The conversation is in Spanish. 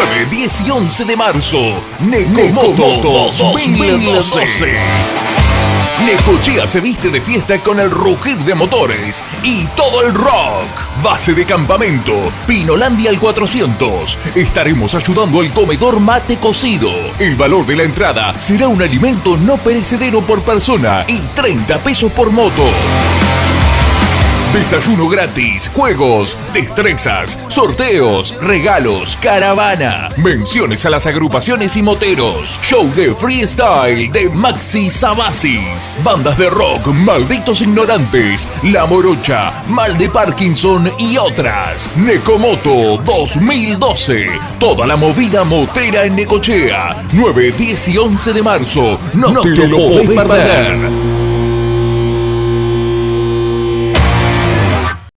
9, 10 y 11 de marzo. Necomoto 2012. Necochea se viste de fiesta con el rugir de motores y todo el rock. Base de campamento, Pinolandia al 400. Estaremos ayudando al comedor mate cocido. El valor de la entrada será un alimento no perecedero por persona y 30 pesos por moto. Desayuno gratis, juegos, destrezas, sorteos, regalos, caravana, menciones a las agrupaciones y moteros, show de freestyle de Maxi Sabasis, bandas de rock, malditos ignorantes, La Morocha, Mal de Parkinson y otras. Necomoto 2012, toda la movida motera en Necochea, 9, 10 y 11 de marzo. No, te, lo podés perder.